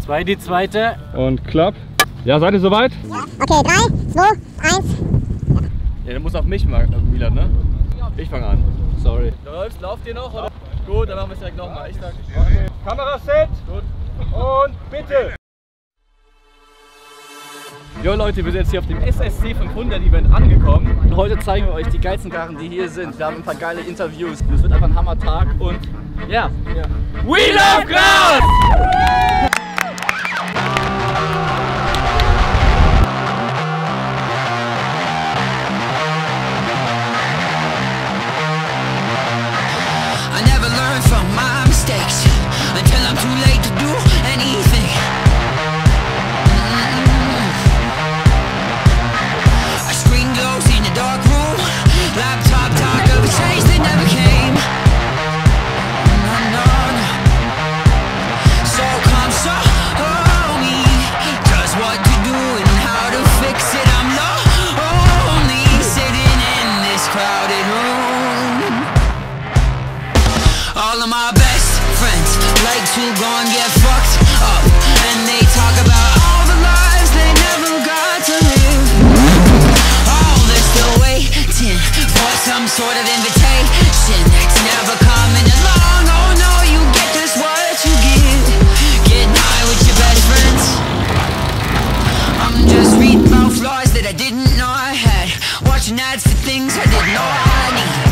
Zwei die zweite. Und klapp. Ja, seid ihr soweit? Okay, 3, 2, 1. Ja, der muss auf mich mal, Milan, ne? Ich fange an. Sorry. Läufst, lauft ihr noch? Oder? Gut, dann machen wir es direkt nochmal. Ich sag. Kameraset. Gut. Und bitte. Jo Leute, wir sind jetzt hier auf dem SSC 500 Event angekommen. Und heute zeigen wir euch die geilsten Karren, die hier sind. Wir haben ein paar geile Interviews. Es wird einfach ein Hammertag und ja. ja. We love Glas! fucked up. And they talk about all the lives they never got to live. Oh, They're still waiting for some sort of invitation. Never coming Oh no, you get just what you high with your best friends. I'm just reading about flaws that I didn't know I had. Watching ads for things I didn't know I need.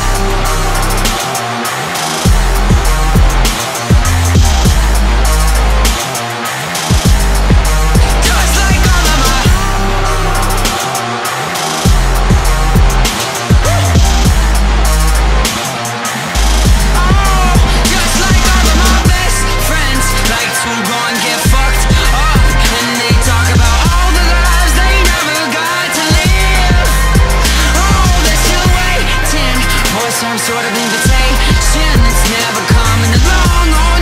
sort of invitation that's never coming along. Oh,